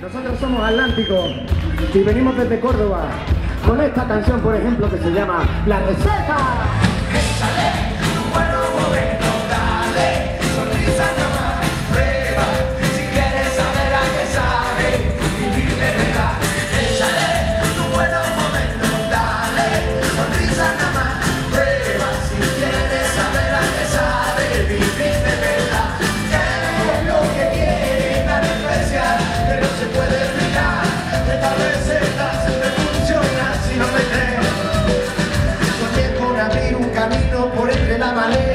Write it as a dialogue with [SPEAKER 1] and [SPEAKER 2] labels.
[SPEAKER 1] Nosotros somos Atlántico y venimos desde Córdoba con esta canción, por ejemplo, que se llama La Receta. la manera.